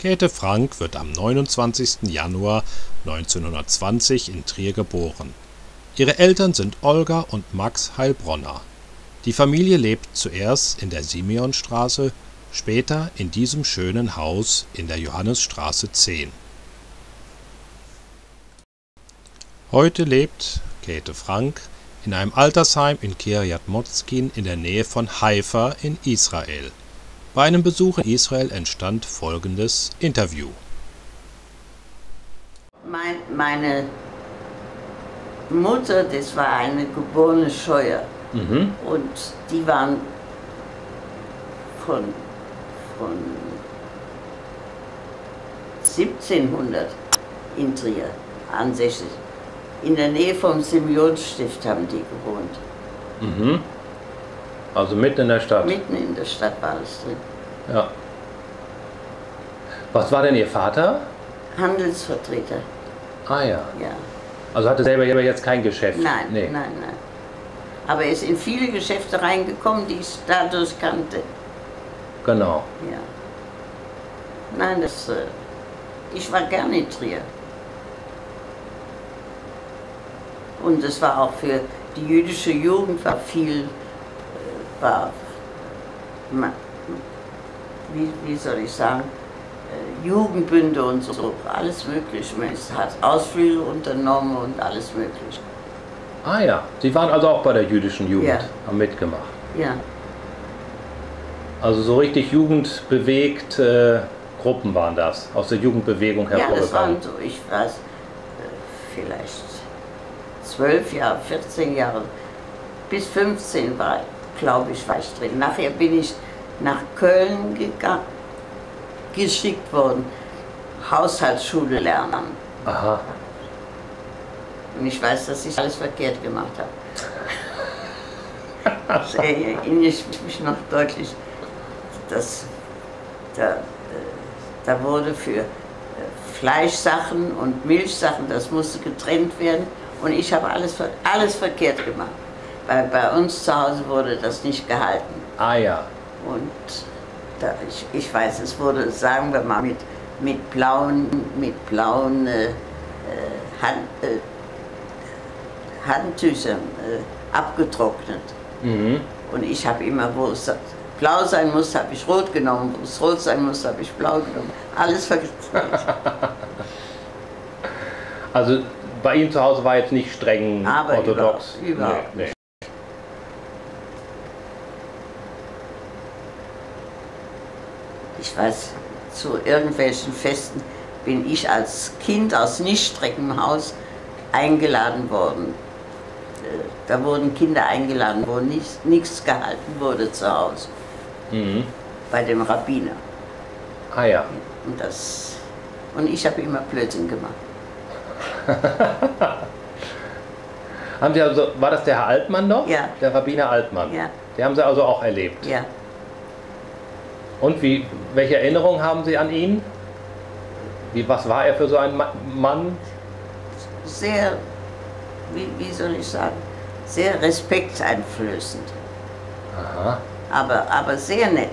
Käthe Frank wird am 29. Januar 1920 in Trier geboren. Ihre Eltern sind Olga und Max Heilbronner. Die Familie lebt zuerst in der Simeonstraße, später in diesem schönen Haus in der Johannesstraße 10. Heute lebt Käthe Frank in einem Altersheim in Kiryat Motzkin in der Nähe von Haifa in Israel. Bei einem Besuch in Israel entstand folgendes Interview. Mein, meine Mutter, das war eine geborene Scheuer. Mhm. Und die waren von, von 1700 in Trier ansässig. In der Nähe vom Simeonstift haben die gewohnt. Mhm. Also mitten in der Stadt. Mitten in der Stadt war es drin. Ja. Was war denn Ihr Vater? Handelsvertreter, Ah ja. ja. Also hatte selber jetzt kein Geschäft? Nein, nee. nein, nein. Aber er ist in viele Geschäfte reingekommen, die ich dadurch kannte. Genau. Ja. Nein, das. Äh, ich war gerne in Trier. Und es war auch für die jüdische Jugend war viel, war, ma- wie, wie soll ich sagen, äh, Jugendbünde und so, alles mögliche. Man hat Ausflüge unternommen und alles mögliche. Ah ja. Sie waren also auch bei der jüdischen Jugend, Ja. haben mitgemacht. Ja, Also so richtig jugendbewegt äh, Gruppen waren das, aus der Jugendbewegung ja das waren hervorgegangen. so, ich weiß, äh, vielleicht zwölf Jahre, 14 Jahre, bis 15 war, glaube ich, war ich drin. Nachher bin ich nach Köln gegangen, geschickt worden, Haushaltsschule lernen. Aha. Und ich weiß, dass ich alles verkehrt gemacht habe. Das erinnere ich mich noch deutlich, dass da, da wurde für äh, Fleischsachen und Milchsachen, das musste getrennt werden. Und ich habe alles, alles verkehrt gemacht. Weil bei uns zu Hause wurde das nicht gehalten. Ah ja. Und da, ich, ich weiß, es wurde, sagen wir mal, mit, mit blauen, mit blauen äh, äh, Hand, äh, Handtüchern äh, abgetrocknet. Mhm. Und ich habe immer, wo es blau sein muss, habe ich rot genommen, wo es rot sein muss, habe ich blau genommen. Alles vergessen. Also bei Ihnen zu Hause war jetzt nicht streng Aber orthodox. überhaupt- überhaupt nee, nee. Weiß, zu irgendwelchen Festen bin ich als Kind aus Nichtstreckenhaus eingeladen worden. Äh, Da wurden Kinder eingeladen, wo nichts, nichts gehalten wurde zu Hause, Mhm. bei dem Rabbiner. Ah ja. Und, das, und ich habe immer Blödsinn gemacht. Haben Sie also, war das der Herr Altmann noch? Ja. Der Rabbiner Altmann. Ja. Den haben Sie also auch erlebt. Ja, Und wie, welche Erinnerungen haben Sie an ihn? Wie, was war er für so ein Ma Mann? sehr, wie, wie soll ich sagen, sehr respekteinflößend. Aha. aber, aber sehr nett.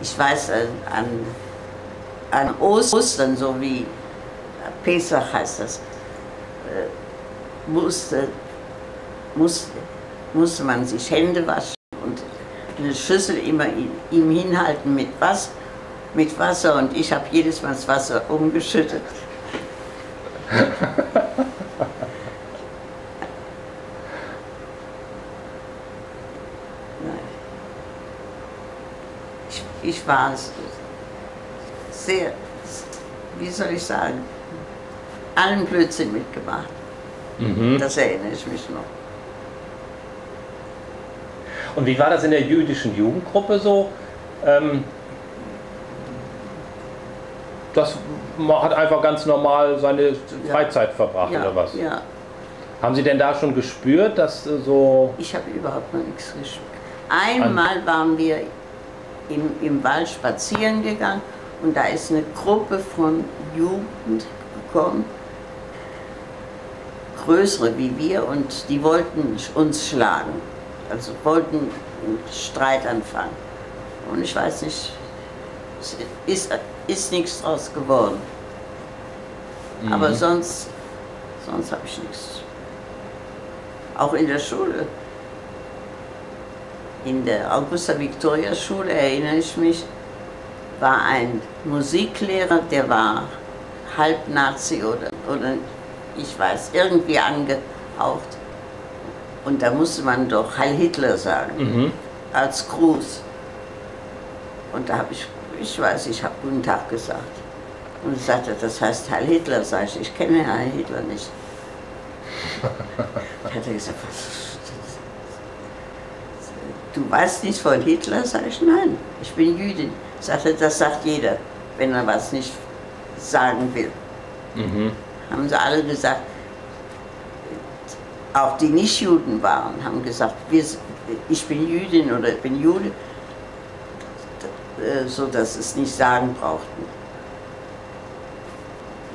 Ich weiß, äh, an, an Ostern, so wie Pesach heißt das, äh, musste, musste, musste man sich Hände waschen eine Schüssel immer ihm ihm hinhalten mit, was, mit Wasser und ich habe jedes Mal das Wasser umgeschüttet. Nein. Ich, ich war sehr, wie soll ich sagen, allen Blödsinn mitgemacht. Mhm. Das erinnere ich mich noch. Und wie war das in der jüdischen Jugendgruppe so? Ähm, das man hat einfach ganz normal seine Freizeit verbracht ja, oder was? Ja, Haben Sie denn da schon gespürt, dass äh, so ich habe überhaupt noch nichts gespürt. Einmal waren wir im, im Wald spazieren gegangen und da ist eine Gruppe von Jugend gekommen, größere wie wir, und die wollten uns schlagen. Also wollten einen Streit anfangen. Und ich weiß nicht, es ist ist nichts draus geworden. Mhm. Aber sonst, sonst habe ich nichts. Auch in der Schule. In der Augusta-Victoria-Schule erinnere ich mich, war ein Musiklehrer, der war halb Nazi oder, oder ich weiß, irgendwie angehaucht. Und da musste man doch Heil Hitler sagen, Mhm. als Gruß. Und da habe ich, ich weiß, ich habe Guten Tag gesagt. Und ich sagte, das heißt Heil Hitler, sag ich, ich kenne Heil Hitler nicht. da hat er gesagt, was, du weißt nicht von Hitler? Sag ich, nein, ich bin Jüdin. Sagte, das sagt jeder, wenn er was nicht sagen will. Mhm. Haben sie alle gesagt, auch die Nichtjuden waren, haben gesagt, wir, ich bin Jüdin oder ich bin Jude, äh, so dass es nicht sagen brauchten.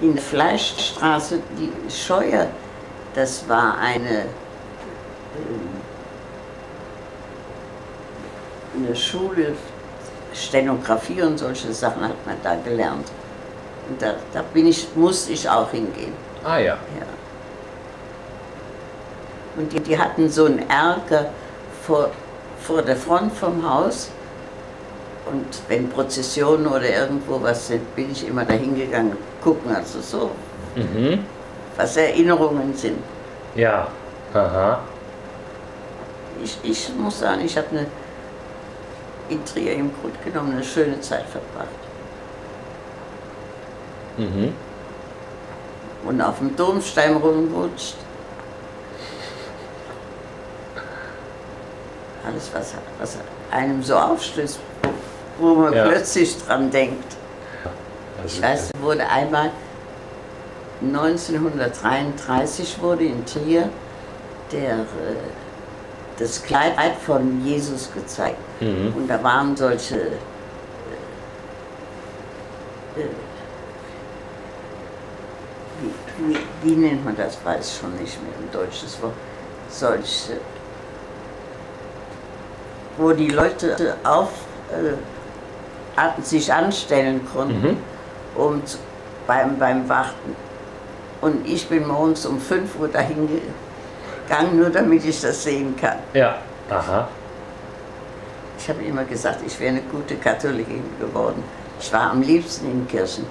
In der Fleischstraße, die Scheuer, das war eine, ähm, eine Schule, Stenografie und solche Sachen hat man da gelernt. Und da, da bin ich, musste ich auch hingehen. Ah ja. Ja. Und die, die hatten so einen Erker vor, vor der Front vom Haus. Und wenn Prozessionen oder irgendwo was sind, bin ich immer dahin gegangen, gucken, also so, Mhm. was Erinnerungen sind. Ja. Aha. Ich, ich muss sagen, ich habe eine, in Trier im Grunde genommen eine schöne Zeit verbracht. Mhm. Und auf dem Domstein rumrutscht. Alles, was, was einem so aufstößt, wo man Ja. plötzlich dran denkt. Also, Ich weiß, wurde einmal 1933 wurde in Trier der, äh, das Kleid von Jesus gezeigt. Mhm. Und da waren solche äh, äh, wie, wie, wie nennt man das, weiß schon nicht mehr ein deutsches Wort, solche, wo die Leute auf, äh, an- sich anstellen konnten, Mhm. um beim, beim Warten. Und ich bin morgens um 5 Uhr dahin gegangen, nur damit ich das sehen kann. Ja. Aha. Ich habe immer gesagt, ich wäre eine gute Katholikin geworden. Ich war am liebsten in Kirchen.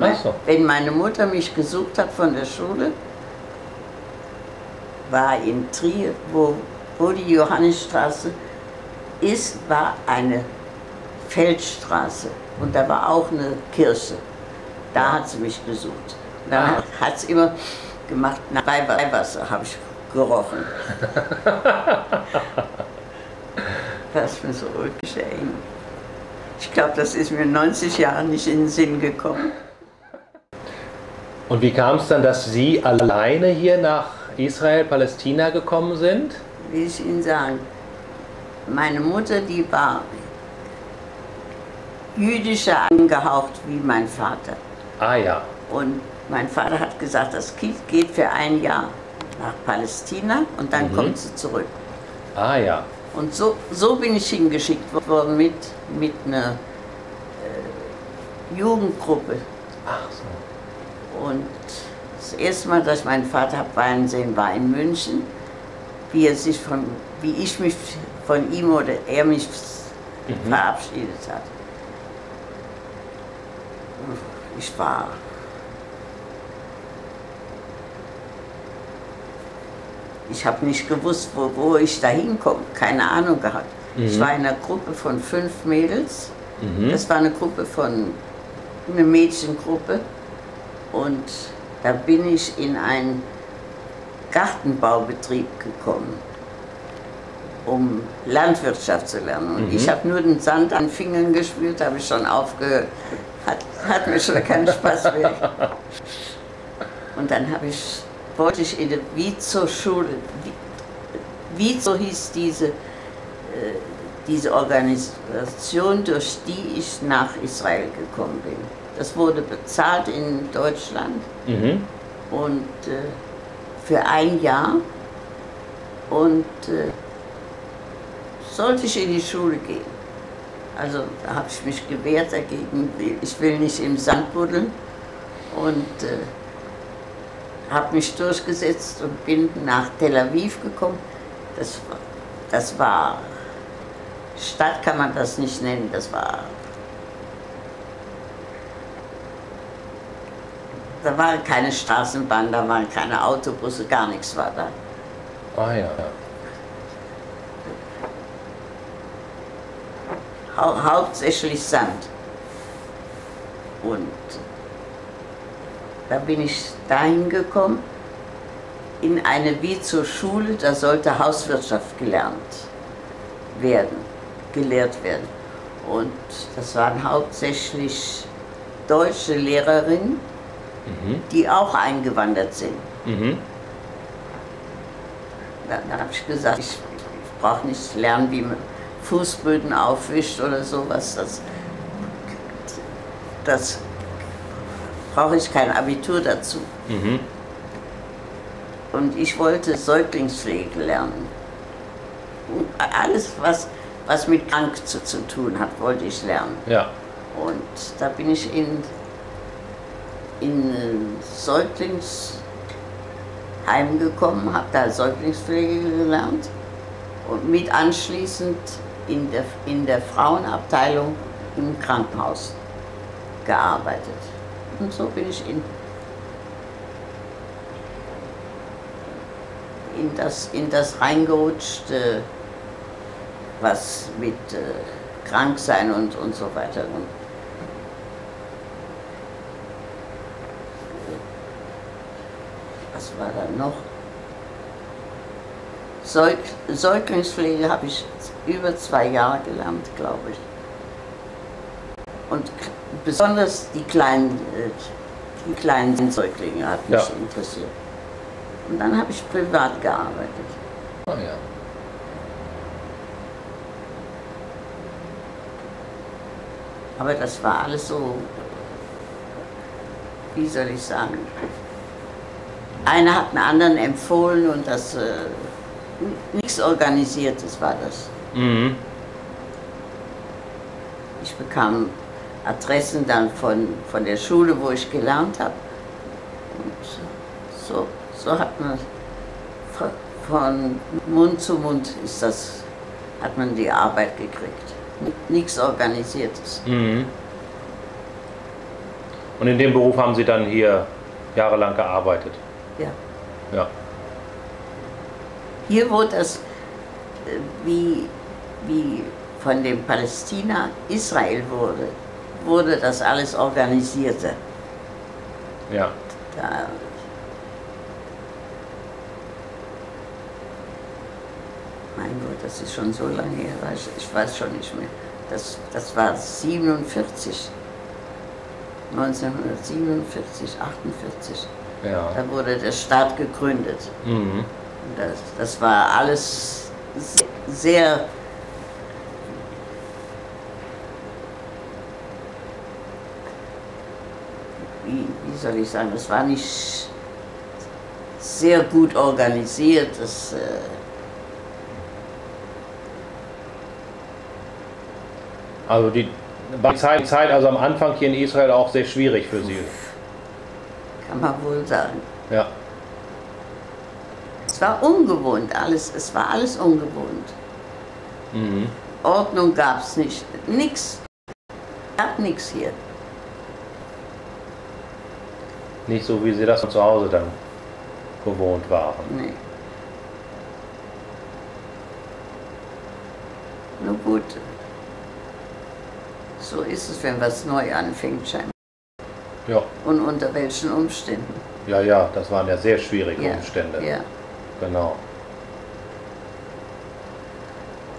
Ach so. Wenn meine Mutter mich gesucht hat von der Schule, war in Trier, wo, wo die Johannisstraße ist, war eine Feldstraße. Und da war auch eine Kirche. Da hat sie mich gesucht. Und dann Ah. hat, sie immer gemacht, nach Weihwasser habe ich gerochen. Was für so Erinnerung. Ich glaube, das ist mir 90 Jahre nicht in den Sinn gekommen. Und wie kam es dann, dass Sie alleine hier nach Israel, Palästina gekommen sind? Will ich Ihnen sagen. Meine Mutter, die war jüdischer angehaucht wie mein Vater. Ah ja. Und mein Vater hat gesagt, das Kind geht für ein Jahr nach Palästina und dann Mhm. kommt sie zurück. Ah ja. Und so, so bin ich hingeschickt worden mit, mit einer äh, Jugendgruppe. Ach so. Und das erste Mal, dass ich meinen Vater habe weinen sehen, war in München. Wie, er sich von, wie ich mich von ihm oder er mich Mhm. verabschiedet hat. Ich war. Ich habe nicht gewusst, wo, wo ich da hinkomme. Keine Ahnung gehabt. Ich Mhm. war in einer Gruppe von fünf Mädels. Mhm. Das war eine Gruppe von, eine Mädchengruppe. Und da bin ich in einen Gartenbaubetrieb gekommen, um Landwirtschaft zu lernen. Und Mhm. ich habe nur den Sand an Fingern gespürt, habe ich schon aufgehört. Hat, hat mir schon keinen Spaß mehr. Und dann habe ich, wollte ich in der Vizo-Schule, Vizo hieß diese, äh, diese Organisation, durch die ich nach Israel gekommen bin. Das wurde bezahlt in Deutschland Mhm. und äh, für ein Jahr und äh, sollte ich in die Schule gehen. Also da habe ich mich gewehrt dagegen. Ich will nicht im Sand buddeln und äh, habe mich durchgesetzt und bin nach Tel Aviv gekommen. Das, das war, Stadt kann man das nicht nennen, das war, da war keine Straßenbahn, da waren keine Autobusse, gar nichts war da. Ah ja. Hau hauptsächlich Sand. Und da bin ich dahin gekommen, in eine wie zur Schule, da sollte Hauswirtschaft gelernt werden, gelehrt werden. Und das waren hauptsächlich deutsche Lehrerinnen, Mhm. die auch eingewandert sind. Mhm. Dann habe ich gesagt, ich, ich brauche nicht lernen, wie man Fußböden aufwischt oder sowas. Das, das brauche ich kein Abitur dazu. Mhm. Und ich wollte Säuglingspflege lernen. Und alles, was, was mit krank zu, zu tun hat, wollte ich lernen. Ja. Und da bin ich in, in Säuglingsheim gekommen, habe da Säuglingspflege gelernt und mit anschließend in der, in der Frauenabteilung im Krankenhaus gearbeitet. Und so bin ich in, in, das, in das reingerutscht, äh, was mit äh, Kranksein und, und so weiter. Und was war da noch? Säug Säuglingspflege habe ich über zwei Jahre gelernt, glaube ich. Und besonders die kleinen, äh, die kleinen Säuglinge hat mich Ja. interessiert. Und dann habe ich privat gearbeitet. Ah ja. Aber das war alles so, wie soll ich sagen, einer hat einen anderen empfohlen und das äh, nichts Organisiertes war das. Mhm. Ich bekam Adressen dann von, von der Schule, wo ich gelernt habe. Und so, so hat man von- Mund zu Mund ist das, hat man die Arbeit gekriegt. Nichts Organisiertes. Mhm. Und in dem Beruf haben Sie dann hier jahrelang gearbeitet? Ja. Ja. Hier wurde das, äh, wie, wie von dem Palästina Israel wurde, wurde das alles organisierte. Ja. Da, mein Gott, das ist schon so lange her, ich weiß schon nicht mehr. Das, das war 47, 1947, 48. Ja. Da wurde der Staat gegründet. Mhm. Das, das war alles se- sehr wie, wie soll ich sagen, es war nicht sehr gut organisiert. Das, äh, Also die war die Zeit, die Zeit also am Anfang hier in Israel auch sehr schwierig für Sie. kann man wohl sagen. Ja. Es war ungewohnt, alles, es war alles ungewohnt. Mhm. Ordnung gab es nicht, nix. Gab nichts hier. Nicht so, wie Sie das von zu Hause dann gewohnt waren. Nee. Nur gut. So ist es, wenn was neu anfängt, scheinbar. Ja. Und unter welchen Umständen. Ja, ja, das waren ja sehr schwierige Ja, Umstände. Ja. Genau.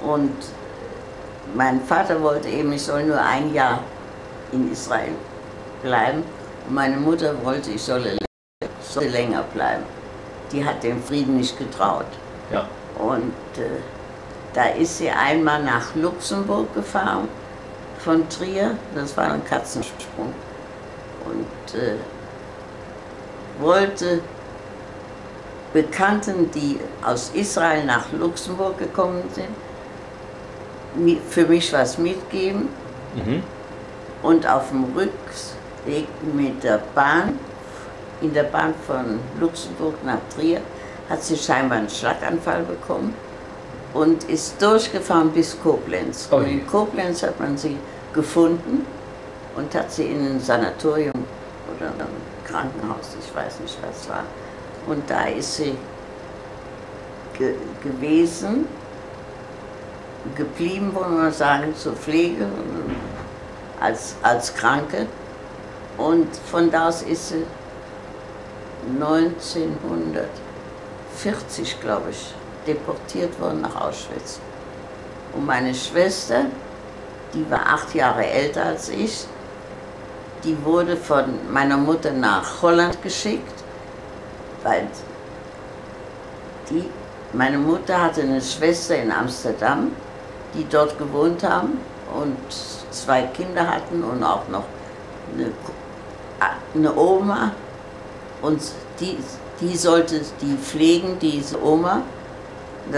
Und mein Vater wollte eben, ich soll nur ein Jahr in Israel bleiben. Und meine Mutter wollte, ich solle, solle länger bleiben. Die hat dem Frieden nicht getraut. Ja. Und äh, da ist sie einmal nach Luxemburg gefahren, von Trier, das war ein Katzensprung. Und äh, wollte Bekannten, die aus Israel nach Luxemburg gekommen sind, für mich was mitgeben. Mhm. Und auf dem Rückweg mit der Bahn, in der Bahn von Luxemburg nach Trier, hat sie scheinbar einen Schlaganfall bekommen und ist durchgefahren bis Koblenz. Oh Und in Koblenz hat man sie gefunden und hat sie in ein Sanatorium oder ein Krankenhaus, ich weiß nicht was war. Und da ist sie ge gewesen, geblieben, wollen wir sagen, zur Pflege als, als Kranke. Und von da aus ist sie 1940, glaube ich, deportiert worden nach Auschwitz. Und meine Schwester, die war acht Jahre älter als ich, die wurde von meiner Mutter nach Holland geschickt, weil die, meine Mutter hatte eine Schwester in Amsterdam, die dort gewohnt haben und zwei Kinder hatten und auch noch eine, eine Oma. Und die, die sollte die pflegen, diese Oma.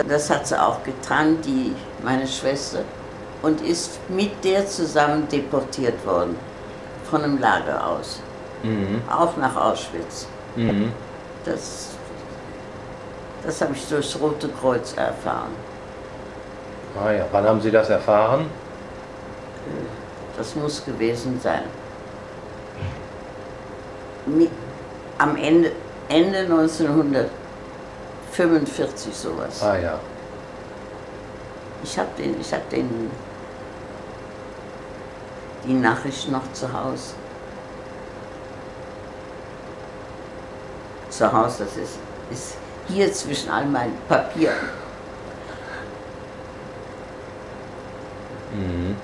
Das hat sie auch getan, die, meine Schwester, und ist mit der zusammen deportiert worden, von einem Lager aus, Mhm. auch nach Auschwitz. Mhm. Das, das habe ich durchs Rote Kreuz erfahren. Ah ja, wann haben Sie das erfahren? Das muss gewesen sein. Mi- Am Ende, Ende 1945 sowas. Ah ja. Ich habe den, ich hab den, die Nachricht noch zu Hause. Zu Hause, das ist, ist hier zwischen all meinen Papieren. Mhm.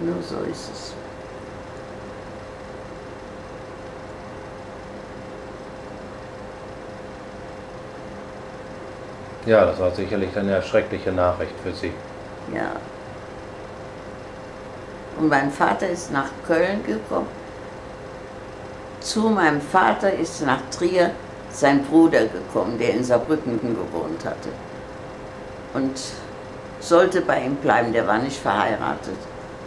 Nur so ist es. Ja, das war sicherlich eine schreckliche Nachricht für Sie. Ja. Und mein Vater ist nach Köln gekommen. Zu meinem Vater ist nach Trier sein Bruder gekommen, der in Saarbrücken gewohnt hatte. Und sollte bei ihm bleiben, der war nicht verheiratet.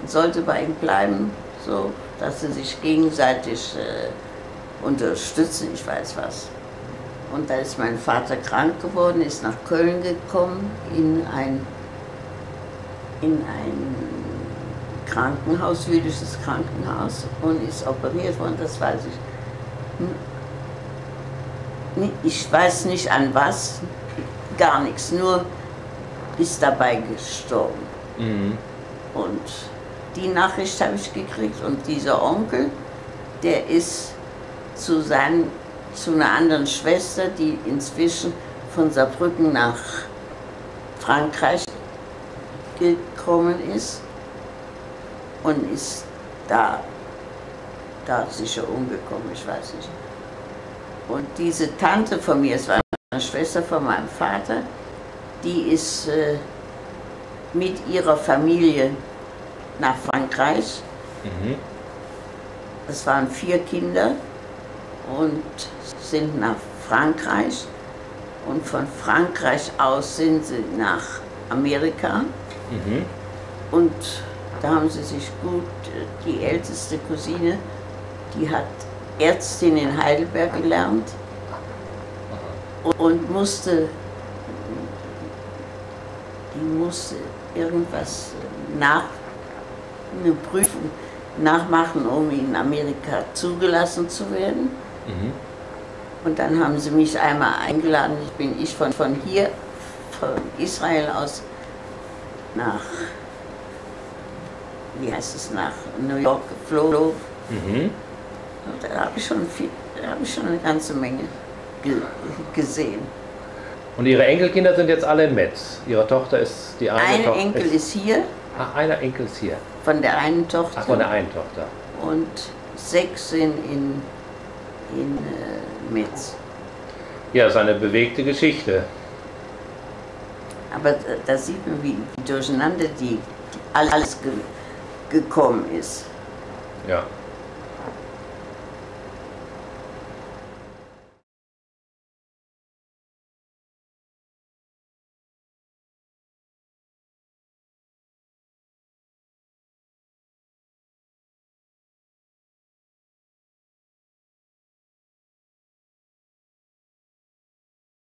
Und sollte bei ihm bleiben, so dass sie sich gegenseitig äh, unterstützen, ich weiß was. Und da ist mein Vater krank geworden, ist nach Köln gekommen in ein in ein Krankenhaus, jüdisches Krankenhaus und ist operiert worden, das weiß ich. N- Ich weiß nicht an was, gar nichts, nur ist dabei gestorben. Mhm. Und die Nachricht habe ich gekriegt und dieser Onkel, der ist zu, seinen, zu einer anderen Schwester, die inzwischen von Saarbrücken nach Frankreich gekommen ist und ist da, da sicher umgekommen, ich weiß nicht. Und diese Tante von mir, es war eine Schwester von meinem Vater, die ist äh, mit ihrer Familie nach Frankreich. Mhm. Es waren vier Kinder und sind nach Frankreich. Und von Frankreich aus sind sie nach Amerika. Mhm. Und da haben sie sich gut, die älteste Cousine, die hat Ärztin in Heidelberg gelernt und- und musste, die musste irgendwas nach, eine Prüfung nachmachen, um in Amerika zugelassen zu werden. Mhm. Und dann haben sie mich einmal eingeladen, ich bin ich von, von hier, von Israel aus nach, wie heißt es, nach New York geflogen. Mhm. Da habe ich schon viel, da habe ich schon eine ganze Menge ge gesehen. Und Ihre Enkelkinder sind jetzt alle in Metz. Ihre Tochter ist die eine Ein Tochter Enkel ist hier, Ach, einer Enkel ist hier. von der einen Tochter, Ach, von der einen Tochter. und sechs sind in, in äh, Metz. Ja, das ist eine bewegte Geschichte. Aber da, da sieht man, wie durcheinander die, die alles ge gekommen ist. Ja.